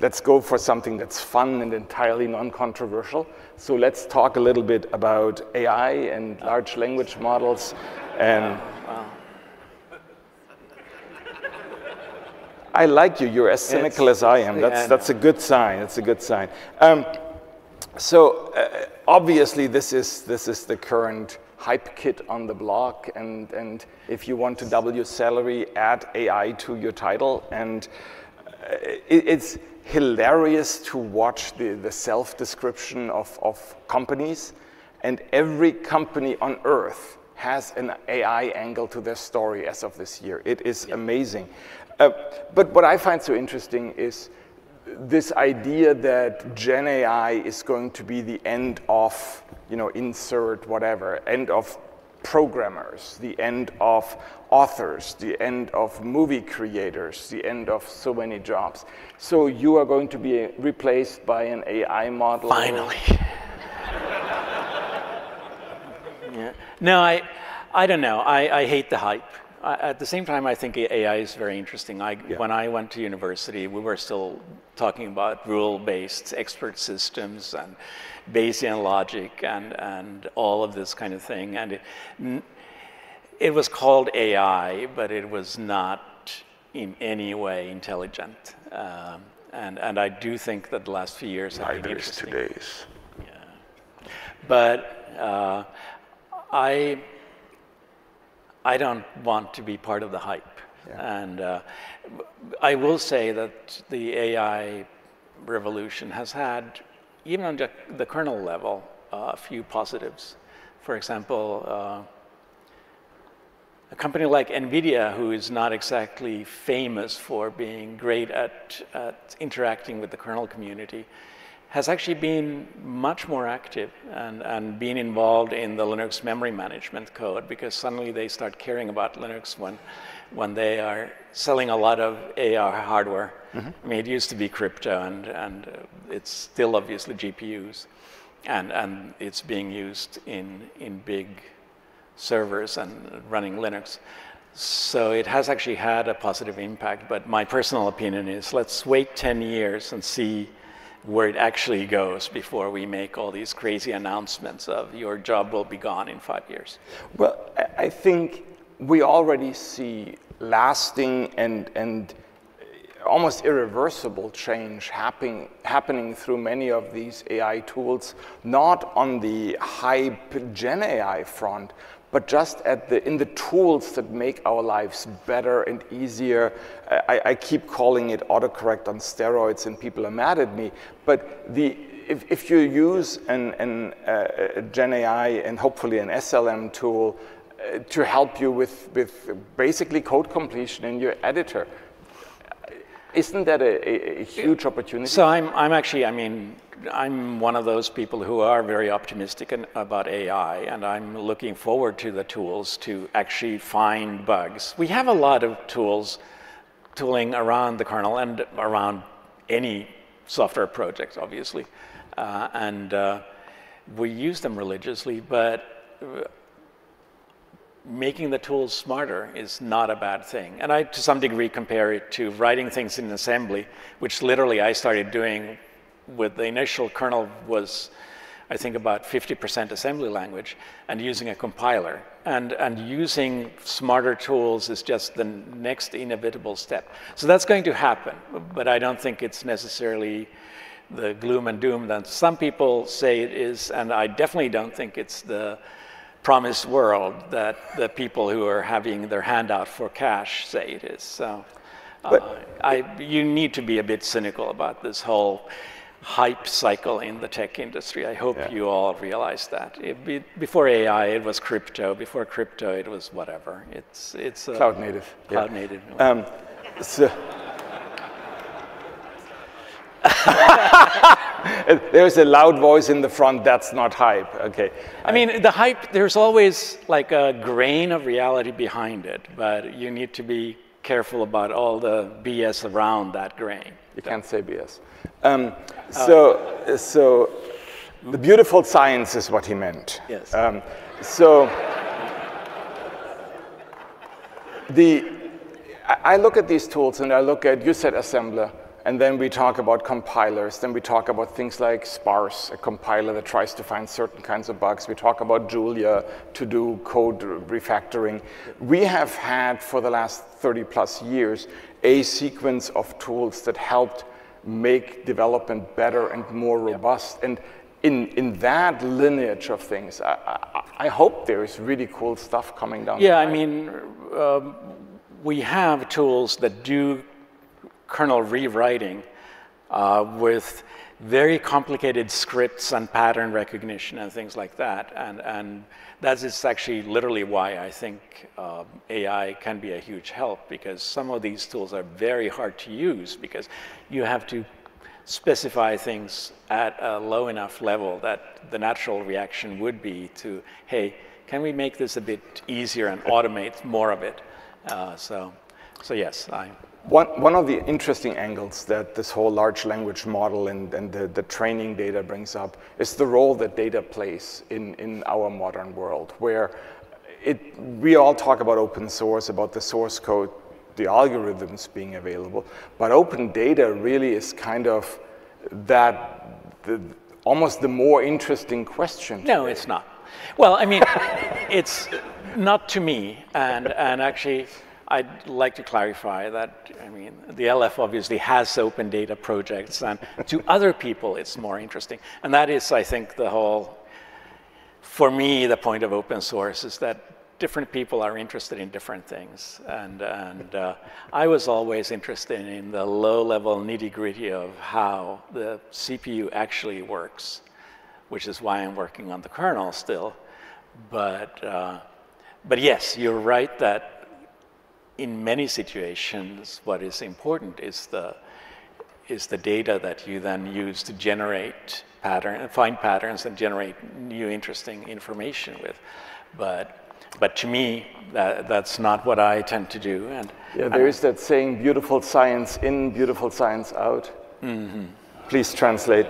let's go for something that's fun and entirely non-controversial. So let's talk a little bit about AI and large language models and. Wow. I like you. You're as cynical it's, as I am. That's, that's a good sign. That's a good sign. Um, so uh, obviously, this is, this is the current hype kit on the block. And, and if you want to double your salary, add AI to your title. And uh, it, it's, hilarious to watch the, the self-description of, of companies. And every company on earth has an AI angle to their story as of this year. It is amazing. Uh, but what I find so interesting is this idea that Gen AI is going to be the end of, you know, insert whatever, end of programmers, the end of authors, the end of movie creators, the end of so many jobs. So you are going to be replaced by an AI model. Finally. yeah. No, I, I don't know. I, I hate the hype. At the same time, I think AI is very interesting. I, yeah. When I went to university, we were still talking about rule-based expert systems and Bayesian logic and, and all of this kind of thing. And it, it was called AI, but it was not in any way intelligent. Um, and, and I do think that the last few years have been interesting. today's. Yeah. But uh, I, I don't want to be part of the hype. Yeah. And uh, I will say that the AI revolution has had, even on the kernel level, uh, a few positives. For example, uh, a company like NVIDIA, who is not exactly famous for being great at, at, interacting with the kernel community, has actually been much more active and, and been involved in the Linux memory management code because suddenly they start caring about Linux when, when they are selling a lot of AI hardware. Mm-hmm. I mean, it used to be crypto and, and it's still obviously GPUs. And, and it's being used in, in big servers and running Linux. So it has actually had a positive impact, but my personal opinion is let's wait 10 years and see where it actually goes before we make all these crazy announcements of your job will be gone in five years. Well, I think we already see lasting and, and almost irreversible change happening, happening through many of these AI tools, not on the hype Gen AI front, but just at the, in the tools that make our lives better and easier. I, I keep calling it autocorrect on steroids and people are mad at me, but the, if, if you use an, an, uh, a Gen AI and hopefully an SLM tool uh, to help you with, with basically code completion in your editor, isn't that a, a, huge opportunity? So I'm, I'm actually, I mean, I'm one of those people who are very optimistic about AI, and I'm looking forward to the tools to actually find bugs. We have a lot of tools, tooling around the kernel and around any software project, obviously, uh, and uh, we use them religiously, but making the tools smarter is not a bad thing. And I, to some degree, compare it to writing things in assembly, which literally I started doing with the initial kernel was, I think, about 50% assembly language and using a compiler. And, and using smarter tools is just the next inevitable step. So that's going to happen, but I don't think it's necessarily the gloom and doom that some people say it is, and I definitely don't think it's the promised world that the people who are having their hand out for cash say it is. So uh, I, you need to be a bit cynical about this whole hype cycle in the tech industry. I hope yeah. you all realize that. Be, before AI, it was crypto. Before crypto, it was whatever. It's it's cloud native. Cloud yeah. native. Um, so there's a loud voice in the front. That's not hype. Okay. I mean, the hype. There's always like a grain of reality behind it, but you need to be careful about all the BS around that grain. You can't say BS. Um, so, so the beautiful science is what he meant. Yes. Um, so the, I look at these tools and I look at, you said assembler, and then we talk about compilers. Then we talk about things like Sparse, a compiler that tries to find certain kinds of bugs. We talk about Julia to do code refactoring. We have had, for the last 30 plus years, a sequence of tools that helped make development better and more robust. And in, in that lineage of things, I, I, I, hope there is really cool stuff coming down. Yeah, I mean, um, we have tools that do kernel rewriting uh, with very complicated scripts and pattern recognition and things like that. And, and that is actually literally why I think uh, AI can be a huge help because some of these tools are very hard to use because you have to specify things at a low enough level that the natural reaction would be to, hey, can we make this a bit easier and automate more of it? Uh, so, so yes, I, one, one of the interesting angles that this whole large language model and, and the, the training data brings up is the role that data plays in, in our modern world, where it, we all talk about open source, about the source code, the algorithms being available, but open data really is kind of that, the, almost the more interesting question. No, it's not. Well, I mean, it's not to me, and, and actually, I'd like to clarify that, I mean, the LF obviously has open data projects, and to other people it's more interesting. And that is, I think, the whole, for me, the point of open source is that different people are interested in different things. And, and uh, I was always interested in the low-level nitty-gritty of how the CPU actually works, which is why I'm working on the kernel still. But, uh, but yes, you're right that in many situations, what is important is the, is the data that you then use to generate pattern, find patterns and generate new interesting information with. But, but to me, that, that's not what I tend to do. And yeah, there is that saying, beautiful science in, beautiful science out. Mm -hmm. Please translate.